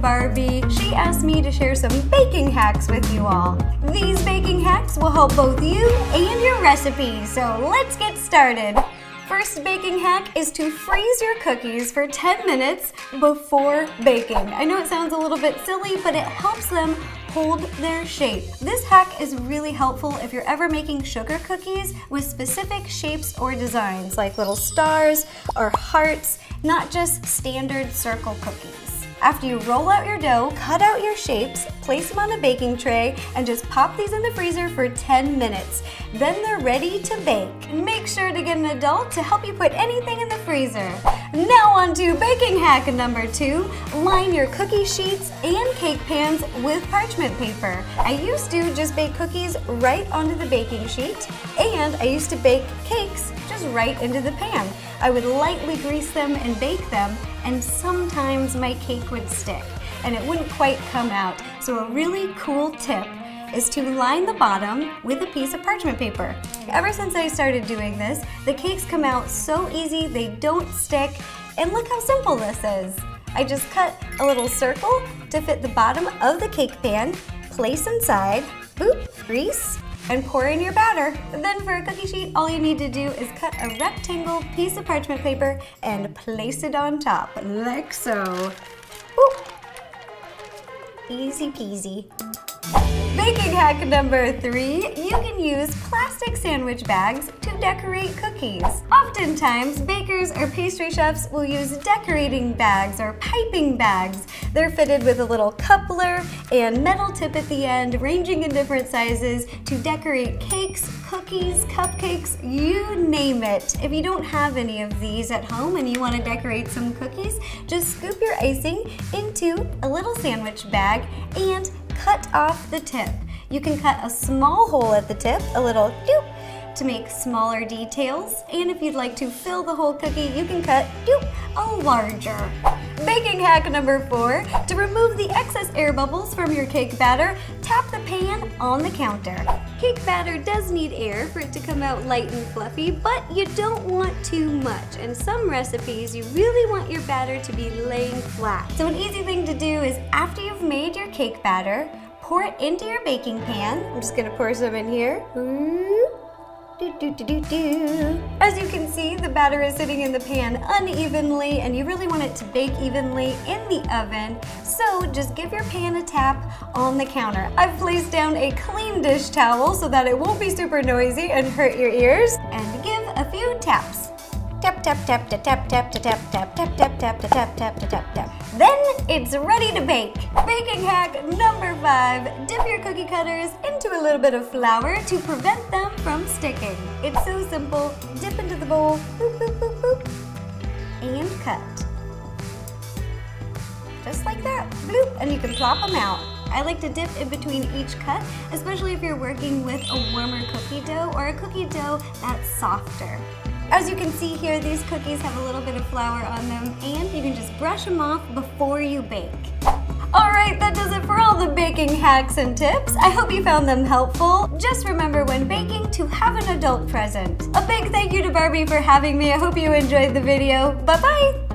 Barbie. She asked me to share some baking hacks with you all. These baking hacks will help both you and your recipe, so let's get started. First baking hack is to freeze your cookies for 10 minutes before baking. I know it sounds a little bit silly, but it helps them hold their shape. This hack is really helpful if you're ever making sugar cookies with specific shapes or designs, like little stars or hearts, not just standard circle cookies. After you roll out your dough, cut out your shapes, place them on a baking tray, and just pop these in the freezer for 10 minutes. Then they're ready to bake. Make sure to get an adult to help you put anything in the freezer. Now on to baking hack number two. Line your cookie sheets and cake pans with parchment paper. I used to just bake cookies right onto the baking sheet, and I used to bake cakes just right into the pan. I would lightly grease them and bake them, and sometimes my cake would stick and it wouldn't quite come out. So a really cool tip is to line the bottom with a piece of parchment paper. Ever since I started doing this, the cakes come out so easy, they don't stick, and look how simple this is. I just cut a little circle to fit the bottom of the cake pan, place inside, boop, grease, and pour in your batter. Then for a cookie sheet, all you need to do is cut a rectangle piece of parchment paper and place it on top, like so. Easy peasy. Baking hack number three, you can use plastic sandwich bags to decorate cookies. Oftentimes, bakers or pastry chefs will use decorating bags or piping bags. They're fitted with a little coupler and metal tip at the end, ranging in different sizes to decorate cakes, cookies, cupcakes, you name it. If you don't have any of these at home and you want to decorate some cookies, just scoop your icing into a little sandwich bag and cut off the tip. You can cut a small hole at the tip, a little doop, to make smaller details. And if you'd like to fill the whole cookie, you can cut doop, larger. Baking hack number four, to remove the excess air bubbles from your cake batter, tap the pan on the counter. Cake batter does need air for it to come out light and fluffy, but you don't want too much. In some recipes, you really want your batter to be laying flat. So an easy thing to do is after you've made your cake batter, pour it into your baking pan. I'm just gonna pour some in here. Mm. Do, do, do, do, do. As you can see, the batter is sitting in the pan unevenly and you really want it to bake evenly in the oven. So just give your pan a tap on the counter. I've placed down a clean dish towel so that it won't be super noisy and hurt your ears. And give a few taps. Tap, tap, tap, tap, tap, tap, tap, tap, tap, tap, tap, tap, tap, tap, tap, tap, tap. Then it's ready to bake. Baking hack number five, dip your cookie cutters into a little bit of flour to prevent them from sticking. It's so simple. Dip into the bowl, boop, boop, boop, boop, and cut. Just like that, bloop, and you can plop them out. I like to dip in between each cut, especially if you're working with a warmer cookie dough or a cookie dough that's softer. As you can see here, these cookies have a little bit of flour on them and you can just brush them off before you bake. Alright, that does it for all the baking hacks and tips. I hope you found them helpful. Just remember when baking to have an adult present. A big thank you to Barbie for having me. I hope you enjoyed the video. Bye-bye!